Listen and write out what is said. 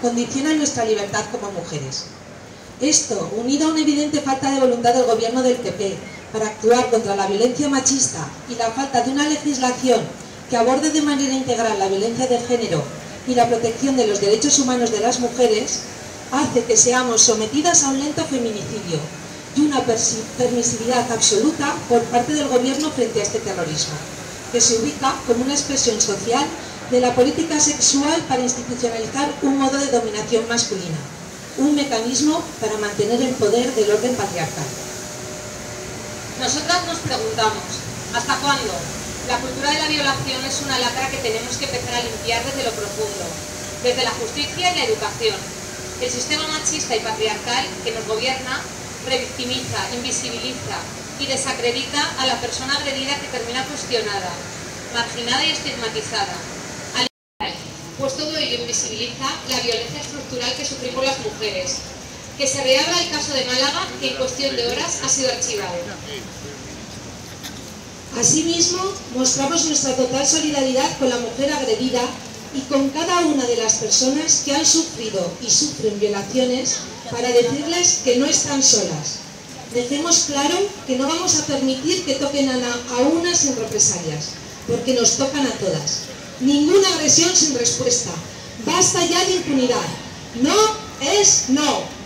condicionan nuestra libertad como mujeres. Esto, unido a una evidente falta de voluntad del gobierno del PP para actuar contra la violencia machista y la falta de una legislación que aborde de manera integral la violencia de género y la protección de los derechos humanos de las mujeres, hace que seamos sometidas a un lento feminicidio y una permisividad absoluta por parte del gobierno frente a este terrorismo, que se ubica como una expresión social de la política sexual para institucionalizar un modo de dominación masculina, un mecanismo para mantener el poder del orden patriarcal. Nosotras nos preguntamos, ¿hasta cuándo? La cultura de la violación es una lacra que tenemos que empezar a limpiar desde lo profundo, desde la justicia y la educación. El sistema machista y patriarcal que nos gobierna revictimiza, invisibiliza y desacredita a la persona agredida que termina cuestionada, marginada y estigmatizada. Pues todo ello invisibiliza la violencia estructural que sufrimos las mujeres. Que se reabra el caso de Málaga que en cuestión de horas ha sido archivado. Asimismo, mostramos nuestra total solidaridad con la mujer agredida y con cada una de las personas que han sufrido y sufren violaciones para decirles que no están solas. Dejemos claro que no vamos a permitir que toquen a, una sin represalias, porque nos tocan a todas. Ninguna agresión sin respuesta. Basta ya de impunidad. No es no.